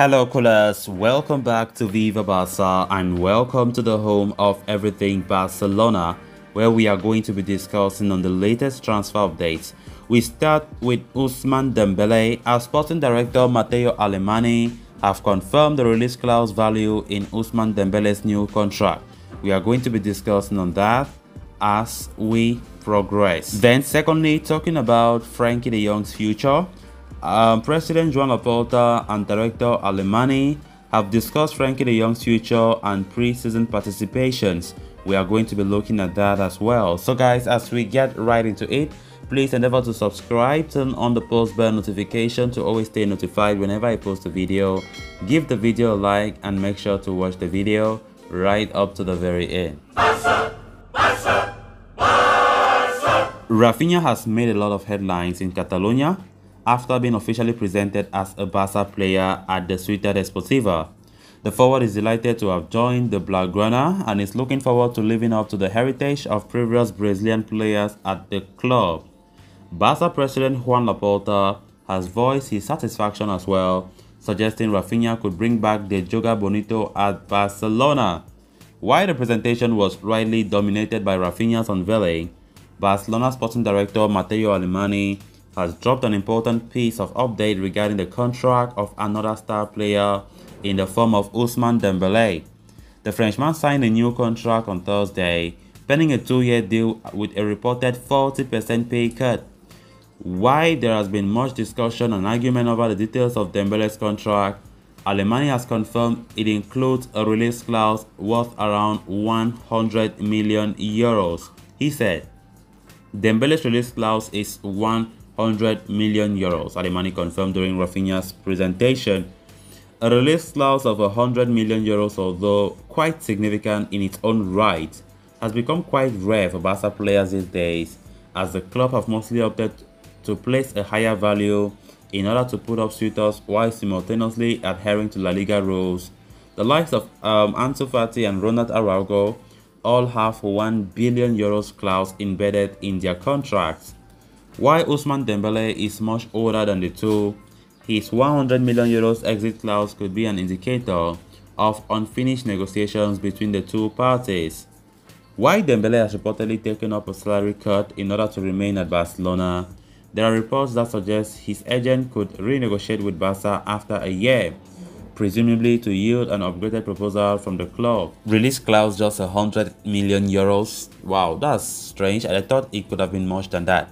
Hello culers, welcome back to Viva Barca and welcome to the home of everything Barcelona where we are going to be discussing on the latest transfer updates. We start with Ousmane Dembele. Our sporting director Matteo Alemany have confirmed the release clause value in Ousmane Dembele's new contract. We are going to be discussing on that as we progress. Then secondly, talking about Frenkie de Jong's future, um, President Joan Laporta and Director Alemany have discussed Frenkie de Jong's future and pre-season participations. We are going to be looking at that as well. So guys, as we get right into it, please endeavor to subscribe, turn on the post bell notification to always stay notified whenever I post a video. Give the video a like and make sure to watch the video right up to the very end. Barca. Rafinha has made a lot of headlines in Catalonia after being officially presented as a Barca player at the Ciutat Esportiva. The forward is delighted to have joined the Blaugrana and is looking forward to living up to the heritage of previous Brazilian players at the club. Barca president Juan Laporta has voiced his satisfaction as well, suggesting Rafinha could bring back the Joga Bonito at Barcelona. While the presentation was rightly dominated by Rafinha's unveiling, Barcelona sporting director Matteo Alemany has dropped an important piece of update regarding the contract of another star player in the form of Ousmane Dembele. The Frenchman signed a new contract on Thursday, pending a two-year deal with a reported 40% pay cut. While there has been much discussion and argument over the details of Dembele's contract, Alemany has confirmed it includes a release clause worth around 100 million euros. He said, Dembele's release clause is 1 100 million euros, Alemany confirmed during Rafinha's presentation. A release clause of 100 million euros, although quite significant in its own right, has become quite rare for Barca players these days, as the club have mostly opted to place a higher value in order to put up suitors while simultaneously adhering to La Liga rules. The likes of um, Ansu Fati and Ronald Araujo all have 1 billion euros clause embedded in their contracts. While Ousmane Dembele is much older than the two, his 100 million euros exit clause could be an indicator of unfinished negotiations between the two parties. While Dembele has reportedly taken up a salary cut in order to remain at Barcelona, there are reports that suggest his agent could renegotiate with Barca after a year, presumably to yield an upgraded proposal from the club. Release clause just 100 million euros. Wow, that's strange. I thought it could have been much than that.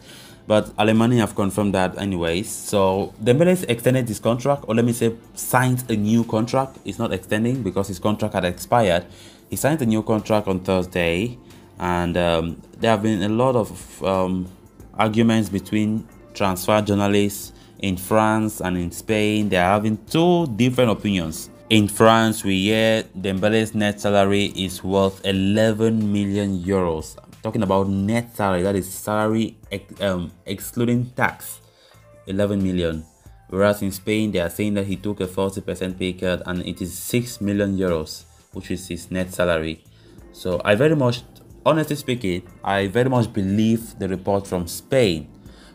But Alemany have confirmed that anyways. So Dembele extended his contract, or let me say signed a new contract. It's not extending because his contract had expired. He signed a new contract on Thursday. And um, there have been a lot of um, arguments between transfer journalists in France and in Spain. They are having two different opinions. In France, we hear Dembele's net salary is worth 11 million euros talking about net salary that is salary ex um, excluding tax 11 million. Whereas in spain they are saying that he took a 40 percent pay cut and it is 6 million euros which is his net salary. So i very much honestly speaking i very much believe the report from spain.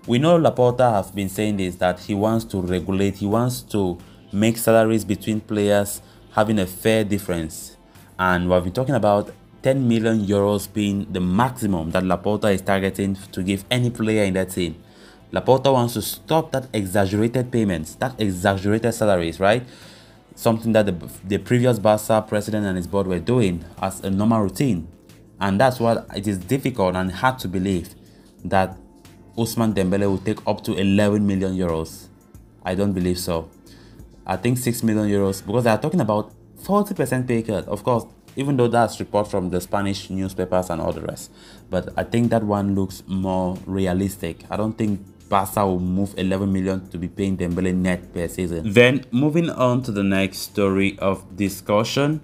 We know laporta has been saying this that he wants to regulate he wants to make salaries between players having a fair difference. And we've been talking about 10 million euros being the maximum that Laporta is targeting to give any player in that team. Laporta wants to stop that exaggerated payments, that exaggerated salaries, right? Something that the, the previous Barca president and his board were doing as a normal routine. And that's why it is difficult and hard to believe that Ousmane Dembele will take up to 11 million euros. I don't believe so. I think 6 million euros because they are talking about 40% pay cut. Of course, even though that's report from the Spanish newspapers and all the rest. But I think that one looks more realistic. I don't think Barca will move 11 million to be paying Dembele net per season. Then moving on to the next story of discussion.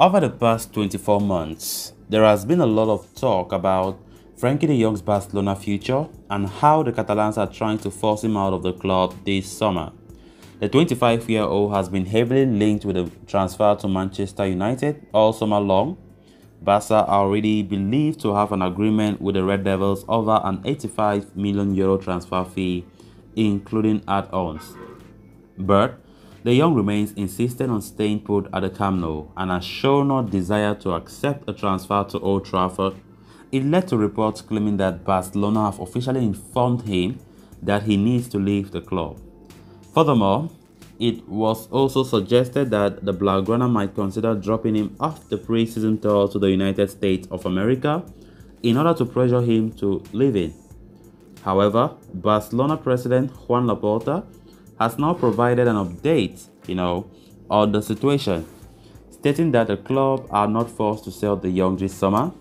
Over the past 24 months, there has been a lot of talk about Frenkie de Jong's Barcelona future and how the Catalans are trying to force him out of the club this summer. The 25-year-old has been heavily linked with a transfer to Manchester United all summer long. Barca are already believed to have an agreement with the Red Devils over an 85 million euro transfer fee, including add-ons. But de Jong remains insistent on staying put at the Camp Nou and has shown no desire to accept a transfer to Old Trafford. It led to reports claiming that Barcelona have officially informed him that he needs to leave the club. Furthermore, it was also suggested that the Blaugrana might consider dropping him off the preseason tour to the United States of America in order to pressure him to leave it. However, Barcelona president Juan Laporta has now provided an update, you know, on the situation, stating that the club are not forced to sell de Jong this summer.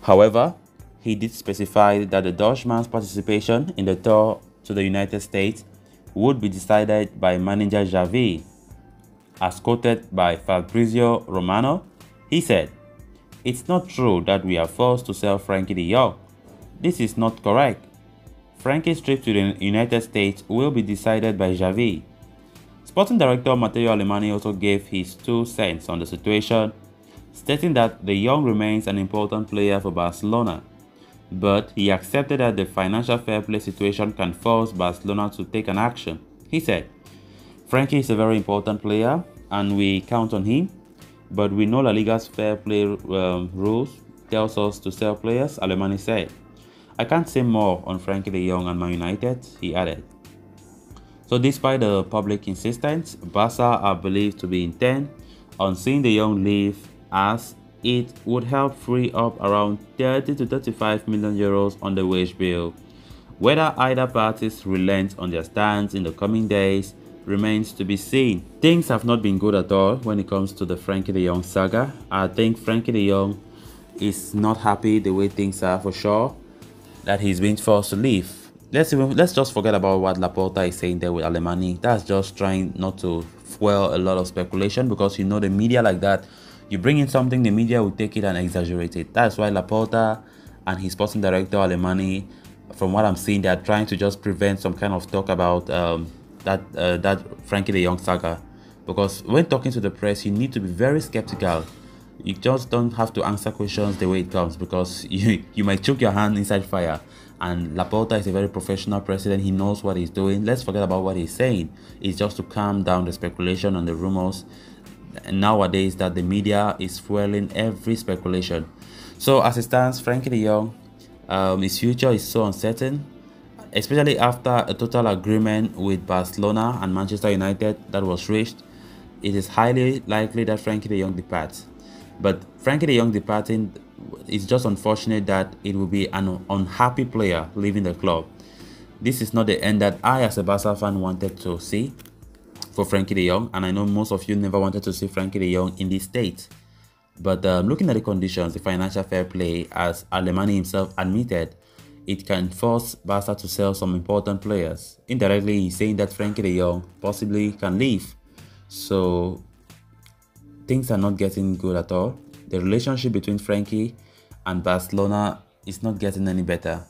However, he did specify that the Dutchman's participation in the tour to the United States would be decided by manager Xavi. As quoted by Fabrizio Romano, he said, It's not true that we are forced to sell Frenkie de Jong. This is not correct. Frenkie's trip to the United States will be decided by Xavi. Sporting director Matteo Alemany also gave his two cents on the situation, stating that de Jong remains an important player for Barcelona but he accepted that the financial fair play situation can force Barcelona to take an action. He said, Frenkie is a very important player and we count on him, but we know La Liga's fair play um, rules tells us to sell players, Alemany said. I can't say more on Frenkie de Jong and Man United, he added. So despite the public insistence, Barca are believed to be intent on seeing de Jong leave as it would help free up around 30 to 35 million euros on the wage bill. Whether either parties relent on their stance in the coming days remains to be seen. Things have not been good at all when it comes to the Frenkie de Jong saga. I think Frenkie de Jong is not happy the way things are for sure, that he's been forced to leave. Let's even, let's just forget about what Laporta is saying there with Alemany. That's just trying not to fuel a lot of speculation because you know the media like that you bring in something, the media will take it and exaggerate it. That's why Laporta and his sporting director Alemany, from what I'm seeing, they are trying to just prevent some kind of talk about um, that uh, that Frenkie de Jong saga. Because when talking to the press, you need to be very skeptical. You just don't have to answer questions the way it comes because you, you might choke your hand inside fire. And Laporta is a very professional president. He knows what he's doing. Let's forget about what he's saying. It's just to calm down the speculation and the rumors nowadays that the media is fueling every speculation. So as it stands, Frenkie de Jong, um, his future is so uncertain, especially after a total agreement with Barcelona and Manchester United that was reached. It is highly likely that Frenkie de Jong departs. But Frenkie de Jong departing is just unfortunate that it will be an unhappy player leaving the club. This is not the end that I as a Barca fan wanted to see for Frenkie de Jong, and I know most of you never wanted to see Frenkie de Jong in this state. But um, looking at the conditions, the financial fair play, as Alemany himself admitted, it can force Barca to sell some important players. Indirectly, he's saying that Frenkie de Jong possibly can leave. So things are not getting good at all. The relationship between Frenkie and Barcelona is not getting any better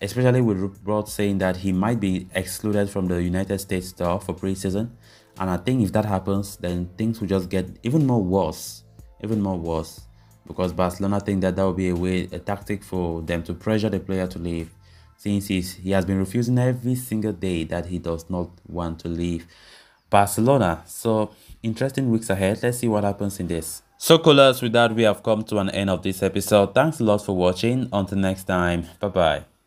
especially with reports saying that he might be excluded from the United States tour for preseason. And I think if that happens, then things will just get even more worse, even more worse, because Barcelona think that that will be a way, a tactic for them to pressure the player to leave, since he's, he has been refusing every single day that he does not want to leave Barcelona. So interesting weeks ahead. Let's see what happens in this. So culers, with that we have come to an end of this episode. Thanks a lot for watching. Until next time, bye bye.